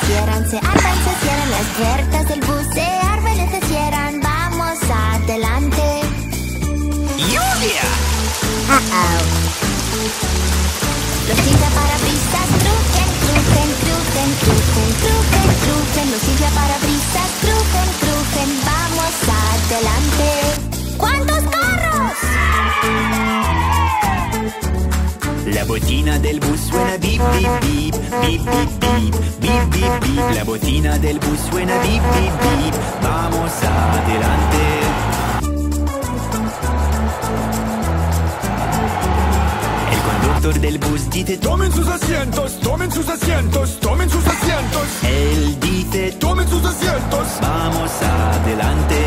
se cierran, se abren, se cierran las puertas del bus, se abren y se cierran. Vamos adelante. ¡Lluvia! Uh-oh. Los limpiaparabrisas crujen, crujen, crujen, crujen, crujen, crujen. Los limpiaparabrisas crujen, crujen. Vamos adelante. La botina del bus suena bip, bip, bip, bip, bip, bip, bip, bip, bip. La botina del bus suena bip, bip, bip. Vamos adelante. El conductor del bus dice Tomen sus asientos, tomen sus asientos, tomen sus asientos. Él dice Tomen sus asientos. Vamos adelante.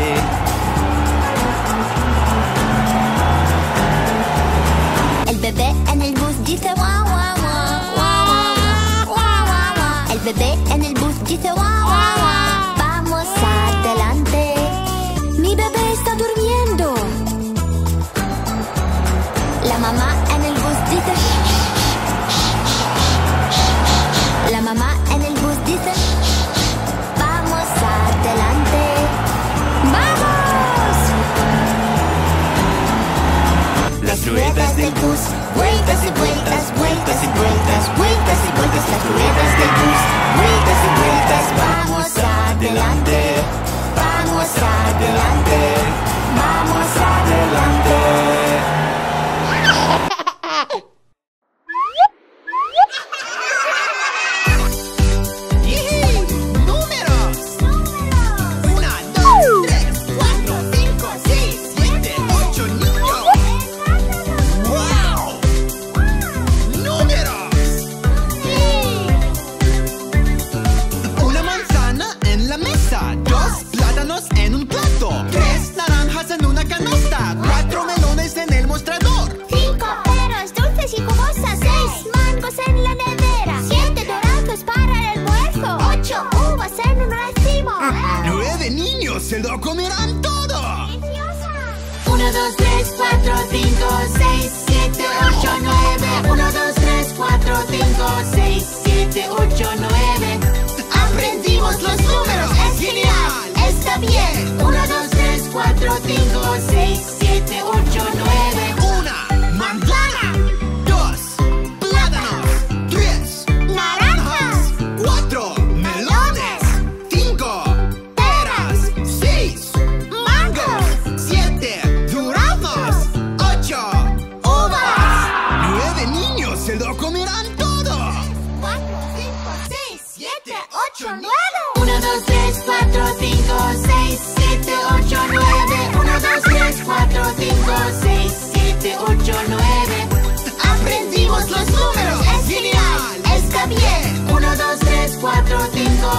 like rivers they boost. 4, 5, 6,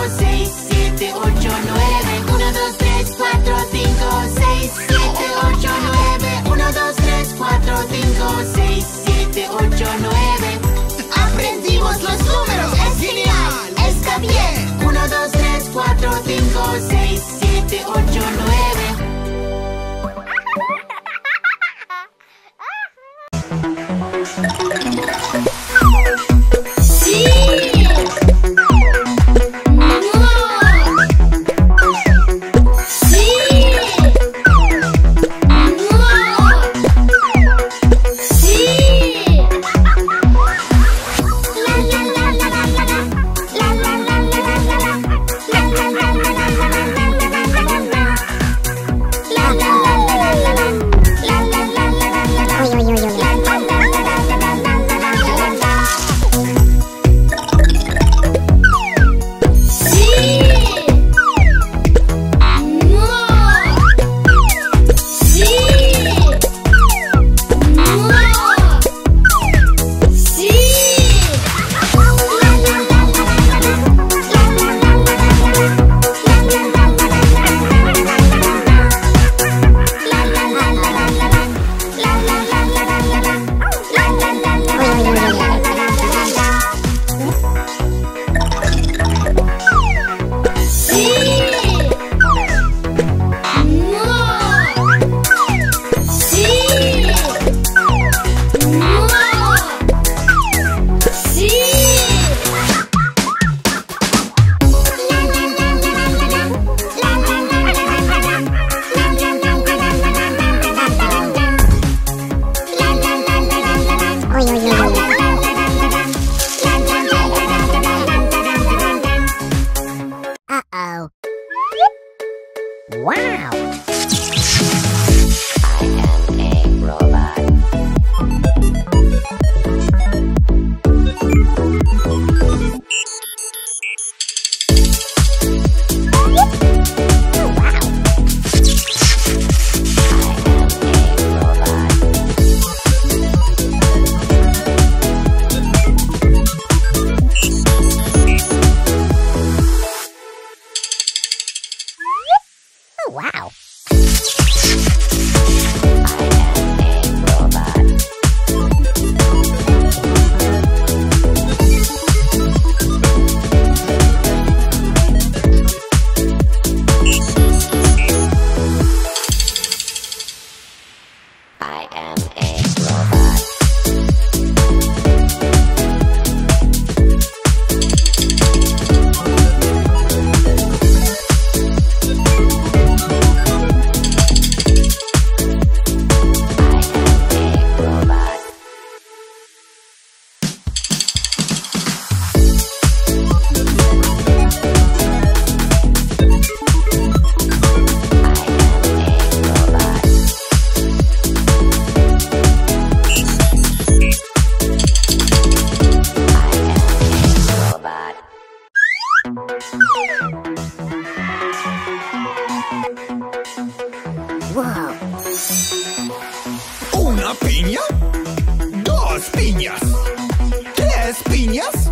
6, 7, 8, 9 1, 2, 3, 4, 5, 6, 7, 8, 9 1, 2, 3, 4, 5, 6, 7, 8, 9 Aprendimos los números, es genial. Está bien 1, 2, 3, 4, 5, 6, 7, 8, 9 ¡Sí! Wow. Una piña, dos piñas, tres piñas.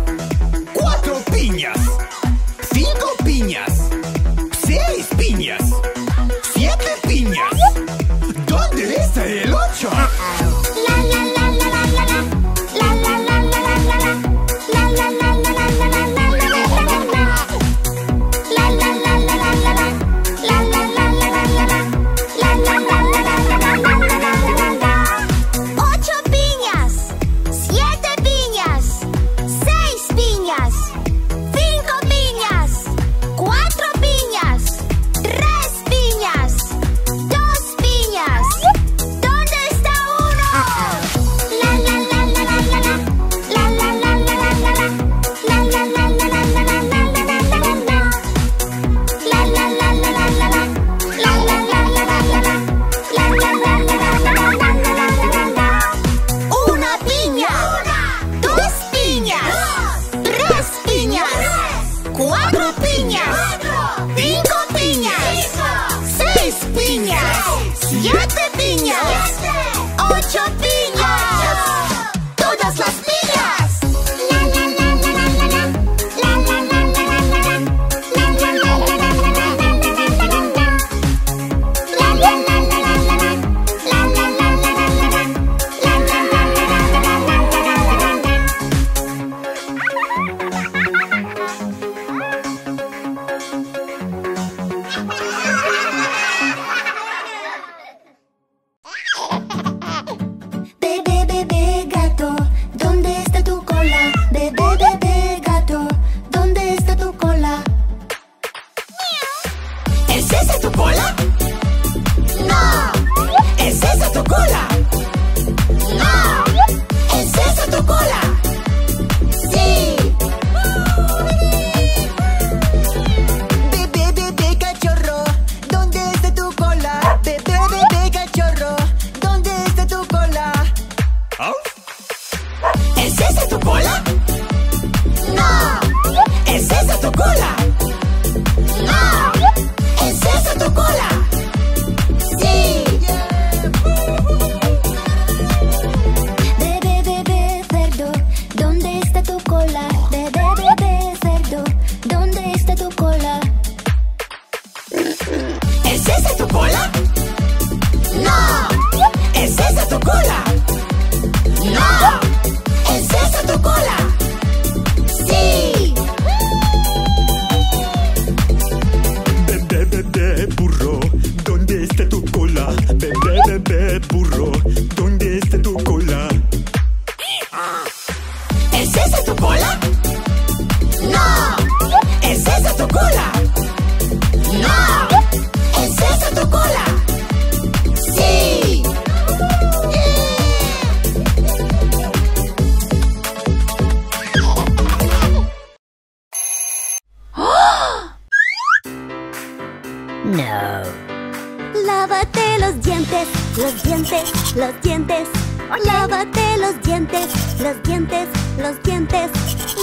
los dientes, los dientes.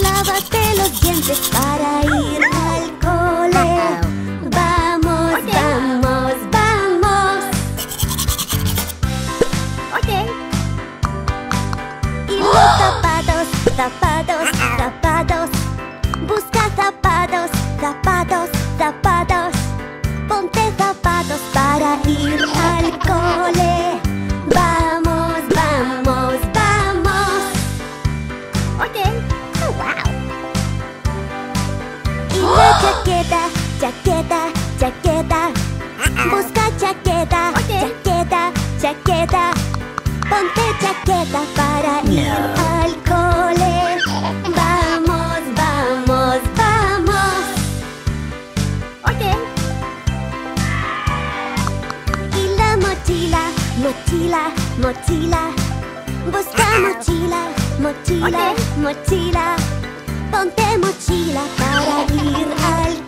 Lávate los dientes para motila, bosta mochila, mochila, mochila, ponte mochila para ir al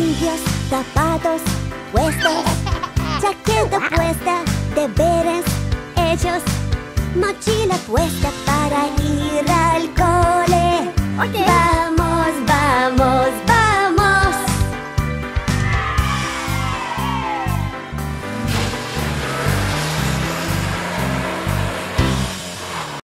zapatillas, zapatos puestos, chaqueta puesta, deberes hechos, mochila puesta para ir al cole. Okay. Vamos, vamos, vamos.